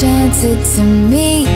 chances to me.